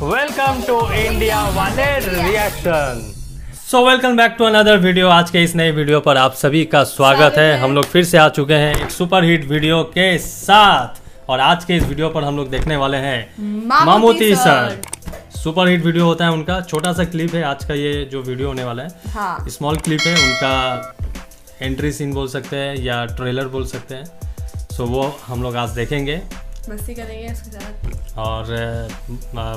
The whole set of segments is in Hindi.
वेलकम टू इंडिया वाले reaction so welcome back to another video आज के इस नए वीडियो पर आप सभी का स्वागत है। हम लोग फिर से आ चुके हैं एक सुपर हिट वीडियो के साथ। और आज के इस वीडियो पर हम लोग देखने वाले हैं Mammootty sir. Sir. Super hit video होता है उनका। छोटा सा क्लिप है। आज का ये जो वीडियो होने वाला है हाँ। स्मॉल क्लिप है। उनका एंट्री सीन बोल सकते हैं या ट्रेलर बोल सकते हैं। सो वो हम लोग आज देखेंगे। मस्ती करेंगे इसके साथ। और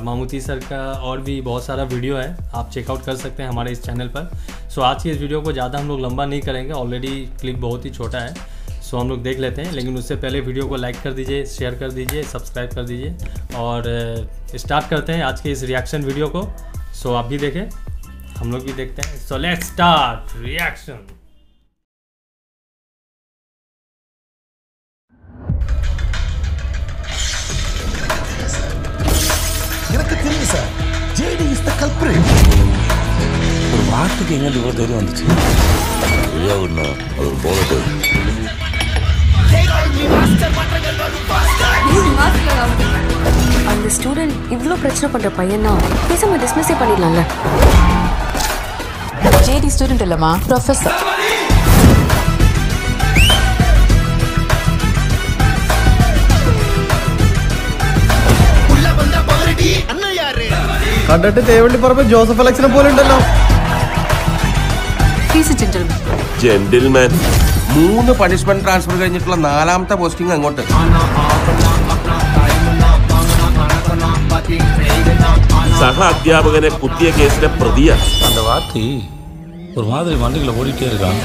मामूती सर का और भी बहुत सारा वीडियो है, आप चेकआउट कर सकते हैं हमारे इस चैनल पर। सो आज की इस वीडियो को ज़्यादा हम लोग लंबा नहीं करेंगे ऑलरेडी क्लिप बहुत ही छोटा है। सो हम लोग देख लेते हैं, लेकिन उससे पहले वीडियो को लाइक कर दीजिए शेयर कर दीजिए सब्सक्राइब कर दीजिए। और स्टार्ट करते हैं आज के इस रिएक्शन वीडियो को। सो आप भी देखें, हम लोग भी देखते हैं। सो लेट्स स्टार्ट रिएक्शन புரியுது sir. JD is the culprit ஒரு வார்த்தைக்கு எங்க இவ்வளவு தூரம் வந்துச்சு? அது போலட்டு அந்த ஸ்டூடெண்ட் இவ்வளோ பிரச்சனை பண்ணுற பையனா பேசாம டிஸ்மிஸே பண்ணிடலாம்ல. ஜேடி ஸ்டூடெண்ட் இல்லம்மா ப்ரொஃபஸர் കണ്ടിട്ട് തേവള്ളി പറമ്പ് ജോസഫ് അലക്സിനെ പോലെ ഉണ്ടല്ലോ ഹീസ് ജെന്റിൽമാൻ ജെന്റിൽമാൻ മൂന്ന് പണിഷ്മെന്റ് ട്രാൻസ്ഫർ കഴിഞ്ഞിട്ടുള്ള നാലാമത്തെ പോസ്റ്റിംഗ് അങ്ങോട്ട് സഹ അധ്യാപകനെ കുത്തിയ കേസിലെ പ്രതിയാ அந்த வார்த்தை ஒரு மாதிரி மண்டைக்குள்ள ஓடிட்டே இருக்கான்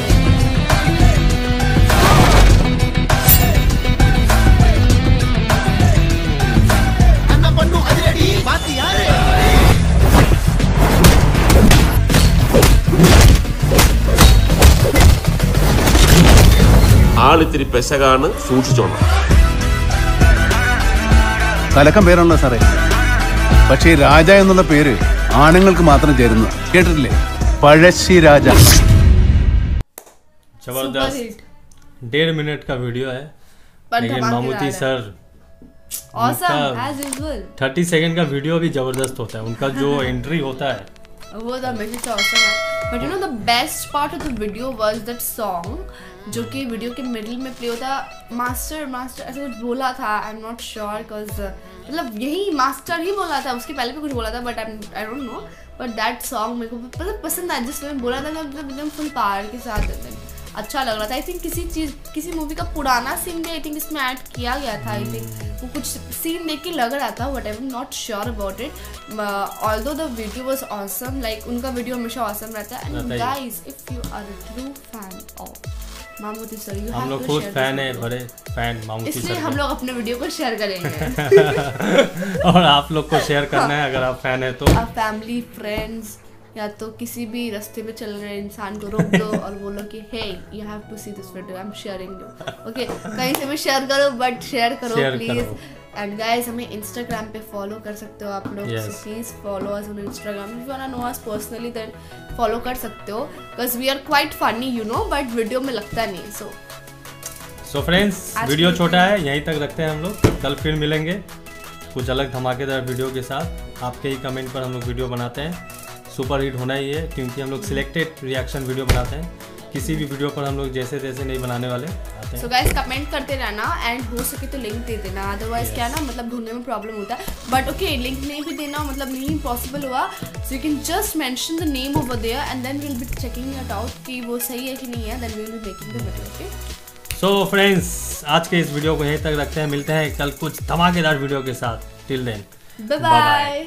ആളിത്തിരി പെശകാണ് സൂക്ഷിച്ചോണം തലക്കം പേരാണല്ലോ സാറേ പക്ഷേ ഈ രാജ എന്നുള്ള പേര് ആണുങ്ങൾക്ക് മാത്രം ചേരുന്നു കേട്ടിട്ടില്ലേ പഴശ്ശി രാജ सुपर ज़बरदस्त हिट डेढ़ मिनट का वीडियो है पर लेकिन धमाकेदार मामूती है। सर ऑसम उनका- एज यूजुअल थर्टी सेकंड का वीडियो भी जबरदस्त होता है उनका जो एंट्री होता है वो तो हमेशा से ऑसम है but you know the best part of the video was that song जो कि वीडियो के मिडिल में प्ले होता मास्टर मास्टर ऐसा कुछ बोला था I am not sure because मतलब यही मास्टर ही बोला था, उसके पहले भी कुछ बोला था but I I don't know but that song मेरे को मतलब पसंद आया जिसमें बोला था मतलब एकदम फुल पावर के साथ अच्छा लग रहा था। आई थिंक किसी चीज़ किसी मूवी का पुराना सीन भी आई थिंक इसमें ऐड किया गया था आई थिंक वो कुछ सीन देख के लग रहा था whatever not sure about it although the video was awesome like उनका वीडियो हमेशा ऑसम रहता है। And. Guys if you are true fan of Mammootty sir you हम लोग खुद फ़ैन है बड़े फ़ैन मामूती इसलिए हम लोग अपने वीडियो को शेयर करेंगे। और आप लोग को शेयर करना है अगर आप फ़ैन है तो। आप फैमिली फ्रेंड्स या तो किसी भी रास्ते में चल रहे इंसान को रोक दो और बोलो कि hey you have to see this video I am sharing you okay कहीं से भी शेयर करो बट शेयर करो प्लीज़ एंड गाइस हमें इंस्टाग्राम पे फॉलो कर सकते हो आप लोग। Yes. Please follow us on Instagram if you want know us personally then follow कर सकते हो। Because we are quite funny you know but video में लगता नहीं सो सो फ्रेंड्स वीडियो छोटा है यहीं तक रखते हैं हम लोग। कल फिर मिलेंगे कुछ अलग धमाकेदार वीडियो के साथ। आपके ही कमेंट पर हम लोग वीडियो बनाते हैं। सुपर हिट होना ही है क्योंकि हम लोग सिलेक्टेड रिएक्शन वीडियो बनाते हैं। किसी भी वीडियो पर हम लोग जैसे तैसे नहीं बनाने वाले आते सो गाइस कमेंट करते रहना एंड हो सके तो लिंक दे देना अदरवाइज़ क्या ना मतलब ढूँढने में प्रॉब्लम होता है। बट ओके लिंक नहीं भी देना मतलब नहीं पॉसिबल हुआ। So you can just mention the name over there and then will be checking it out कि वो सही है कि नहीं है then we will be making the video okay so friends आज के इस वीडियो को यहीं तक रखते हैं। मिलते हैं कल कुछ धमाकेदार वीडियो के साथ। Till then bye bye